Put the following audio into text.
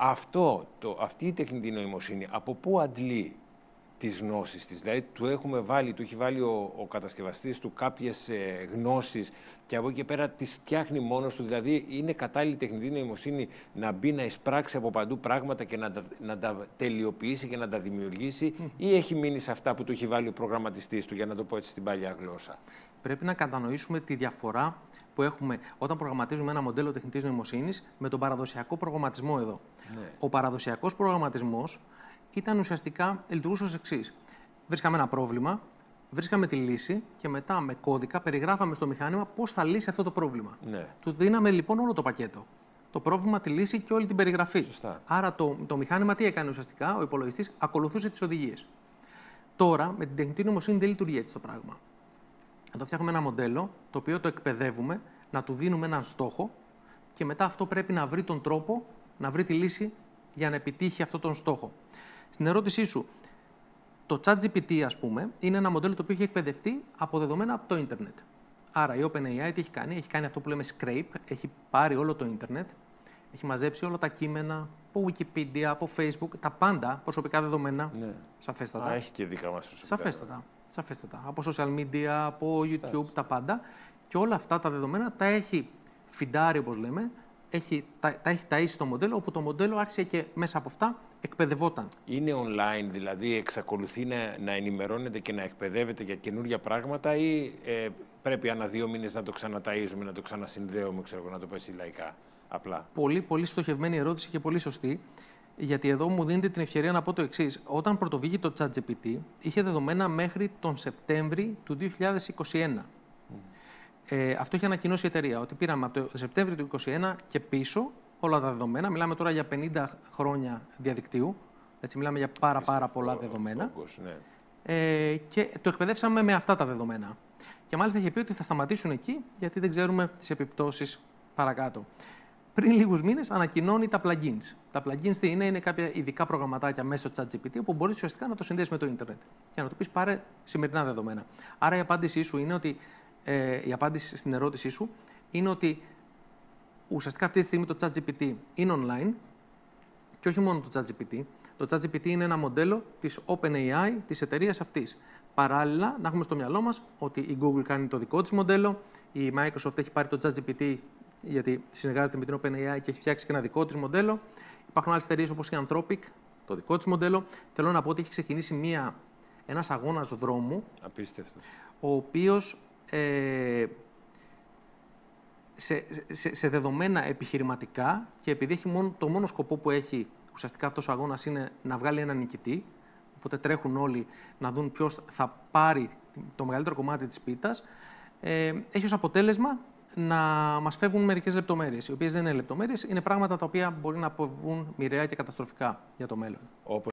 Αυτό, το, αυτή η τεχνητή νοημοσύνη, από πού αντλεί τις γνώσεις της; Δηλαδή, του έχουμε βάλει, του έχει βάλει ο, ο κατασκευαστής του κάποιες ε, γνώσεις και από εκεί και πέρα τις φτιάχνει μόνος του; Δηλαδή, είναι κατάλληλη τεχνητή νοημοσύνη να μπει να εισπράξει από παντού πράγματα και να τα, να τα τελειοποιήσει και να τα δημιουργήσει ή έχει μείνει σε αυτά που του έχει βάλει ο προγραμματιστής του, για να το πω έτσι στην παλιά γλώσσα; Πρέπει να κατανοήσουμε τη διαφορά που έχουμε όταν προγραμματίζουμε ένα μοντέλο τεχνητής νοημοσύνης με τον παραδοσιακό προγραμματισμό εδώ. Ναι. Ο παραδοσιακός προγραμματισμός ήταν ουσιαστικά λειτουργούσε ως εξής. Βρίσκαμε ένα πρόβλημα, βρίσκαμε τη λύση και μετά με κώδικα περιγράφαμε στο μηχάνημα πώς θα λύσει αυτό το πρόβλημα. Ναι. Του δίναμε λοιπόν όλο το πακέτο. Το πρόβλημα, τη λύση και όλη την περιγραφή. Σωστά. Άρα το, το μηχάνημα τι έκανε ουσιαστικά, ο υπολογιστής ακολουθούσε τις οδηγίες. Τώρα με την τεχνητή νοημοσύνη δεν λειτουργεί έτσι το πράγμα. Εδώ φτιάχνουμε ένα μοντέλο το οποίο το εκπαιδεύουμε, να του δίνουμε έναν στόχο και μετά αυτό πρέπει να βρει τον τρόπο να βρει τη λύση για να επιτύχει αυτόν τον στόχο. Στην ερώτησή σου, το ChatGPT, ας πούμε, είναι ένα μοντέλο το οποίο έχει εκπαιδευτεί από δεδομένα από το ίντερνετ. Άρα η OpenAI τι έχει κάνει, έχει κάνει αυτό που λέμε scrape, έχει πάρει όλο το ίντερνετ, έχει μαζέψει όλα τα κείμενα από Wikipedia, από Facebook, τα πάντα προσωπικά δεδομένα, Ναι. σαφέστατα. Α, έχει και δικά μας προσωπικά. Σαφέστατα. Σαφέστατα. Από social media, από YouTube, τα πάντα. Και όλα αυτά τα δεδομένα τα έχει φιντάρει, όπως λέμε, έχει, τα, τα έχει ταΐσει το μοντέλο, όπου το μοντέλο άρχισε και μέσα από αυτά εκπαιδευόταν. Είναι online, δηλαδή εξακολουθεί να, να ενημερώνεται και να εκπαιδεύεται για καινούργια πράγματα ή ε, πρέπει ανά δύο μήνες να το ξαναταΐζουμε, να το ξανασυνδέουμε, ξέρω εγώ, να το πω εσύ λαϊκά, απλά; Πολύ, πολύ στοχευμένη ερώτηση και πολύ σωστή. Γιατί εδώ μου δίνετε την ευκαιρία να πω το εξής. Όταν πρωτοβγήκε το ChatGPT, είχε δεδομένα μέχρι τον Σεπτέμβρη του 2021. Ε, αυτό είχε ανακοινώσει η εταιρεία, ότι πήραμε από το Σεπτέμβριο του 2021 και πίσω όλα τα δεδομένα. Μιλάμε τώρα για 50 χρόνια διαδικτύου. Έτσι, μιλάμε για πάρα, πάρα πολλά δεδομένα. Όγκος, ναι. Ε, και το εκπαιδεύσαμε με αυτά τα δεδομένα. Και μάλιστα είχε πει ότι θα σταματήσουν εκεί, γιατί δεν ξέρουμε τις επιπτώσεις παρακάτω. Πριν λίγους μήνες ανακοινώνει τα plugins. Τα plugins τι είναι, είναι κάποια ειδικά προγραμματάκια μέσω ChatGPT που μπορείς ουσιαστικά να το συνδέσεις με το Ιντερνετ και να του πεις πάρε σημερινά δεδομένα. Άρα η απάντησή σου είναι ότι. Ε, η απάντηση στην ερώτησή σου είναι ότι ουσιαστικά αυτή τη στιγμή το ChatGPT είναι online και όχι μόνο το ChatGPT. Το ChatGPT είναι ένα μοντέλο της OpenAI, της εταιρείας αυτής. Παράλληλα, να έχουμε στο μυαλό μας ότι η Google κάνει το δικό της μοντέλο, η Microsoft έχει πάρει το ChatGPT γιατί συνεργάζεται με την OpenAI και έχει φτιάξει και ένα δικό της μοντέλο. Υπάρχουν άλλες εταιρείες όπως η Anthropic, το δικό της μοντέλο. Θέλω να πω ότι έχει ξεκινήσει μια, ένας αγώνας δρόμου, Απίστευτο. ο οποίος ε, σε, σε, σε δεδομένα επιχειρηματικά και επειδή έχει μόνο, το μόνο σκοπό που έχει ουσιαστικά αυτός ο αγώνας είναι να βγάλει έναν νικητή, οπότε τρέχουν όλοι να δουν ποιος θα πάρει το μεγαλύτερο κομμάτι της πίτας, ε, έχει ως αποτέλεσμα να μας φεύγουν μερικές λεπτομέρειες, οι οποίες δεν είναι λεπτομέρειες, είναι πράγματα τα οποία μπορεί να αποβούν μοιραία και καταστροφικά για το μέλλον. Όπως